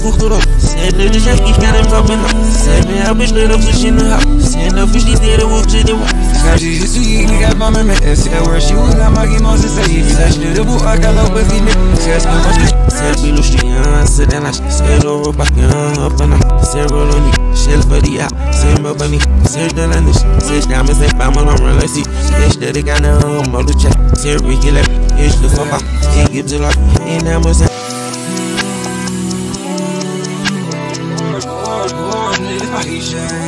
Kukuro. Said the Jackie got him popping up. Said me, I bitch lit up, so she know how. Said no fish, these did it, walk to the walk. Quand j'ai su qu'il got my man, c'est where she was, I'm like, moi, c'est ça, il fait je le bout, à cala, parce qu'il est, c'est ce que moi, je Said we look young, sit down, I said over back young, up and up. Said roll on me, shell for the out. Said my bunny, said the land, said diamonds, said I'm on run, let's see. Said that they got no model check. Said regular, it's the fuck out. It gives a lot, and I'm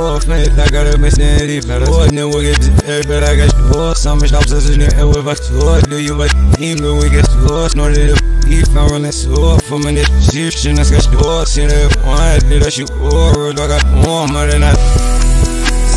I got a mess in it, but I was never get to air, but I got to horse. Some stops as in the air with us to horse. Do you like even we get to horse? No, they if I'm running so for me, this shit, and I got to horse in it. One, did I shoot or I got warmer than I.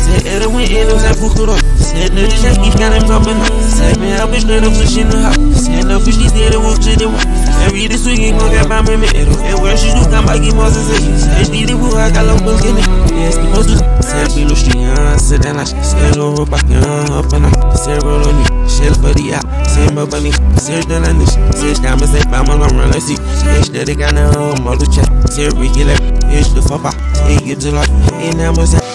Said it went in, was like Kukuro. Said the Jackie got him popping up. Said me, I bitch lit up, so she know how. Said no fish, these did it, walk to the walk. Every this week, ain't gon' get by me, and where she do, come back, get more sensation. Said, did it, I got low, but get it. Yes, the most Said we look young, sit down, I said over back young, up and up. Said roll on me, shell for the out. Said my bunny, said the land, said diamonds, said I'm on run, let's see. Said that they got no model check. Said regular, it's the fuck out. It gives a lot, and I'm a